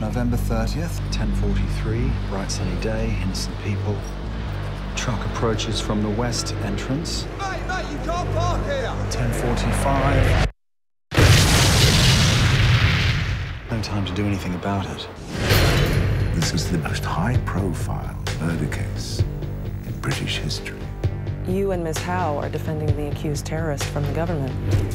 November 30th, 10.43, bright sunny day, innocent people. Truck approaches from the west entrance. Mate, mate, you can't park here! 10.45. No time to do anything about it. This is the most high-profile murder case in British history. You and Miss Howe are defending the accused terrorist from the government.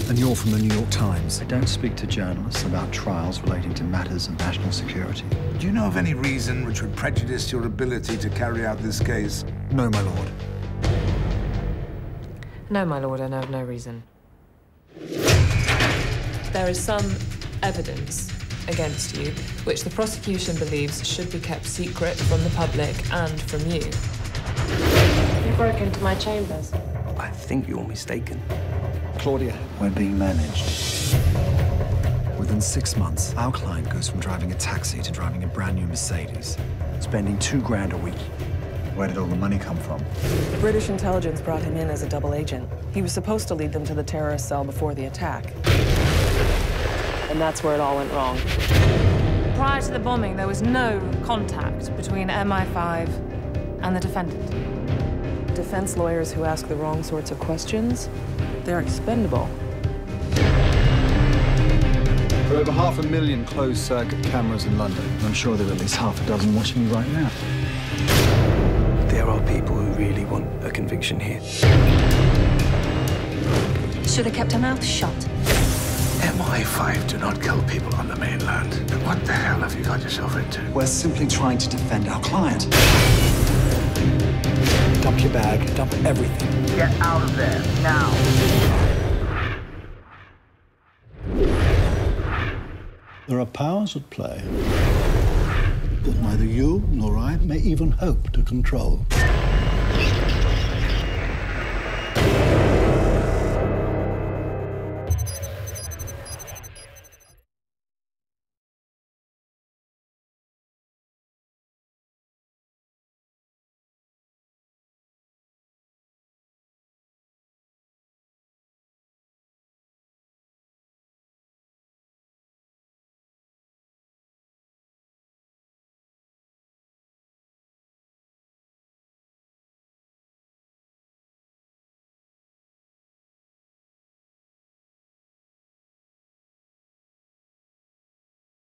And you're from the New York Times. I don't speak to journalists about trials relating to matters of national security. Do you know of any reason which would prejudice your ability to carry out this case? No, my lord. No, my lord, I know of no reason. There is some evidence against you, which the prosecution believes should be kept secret from the public and from you. You broke into my chambers. I think you're mistaken. Claudia, we're being managed. Within six months, our client goes from driving a taxi to driving a brand new Mercedes, spending two grand a week. Where did all the money come from? British intelligence brought him in as a double agent. He was supposed to lead them to the terrorist cell before the attack. And that's where it all went wrong. Prior to the bombing, there was no contact between MI5 and the defendant. Defense lawyers who ask the wrong sorts of questions, they're expendable. There are over half a million closed-circuit cameras in London. I'm sure there are at least half a dozen watching me right now. There are people who really want a conviction here. Should have kept her mouth shut. MI5 do not kill people on the mainland. What the hell have you got yourself into? We're simply trying to defend our client. Dump your bag. Dump everything. Get out of there, now. There are powers at play that neither you nor I may even hope to control.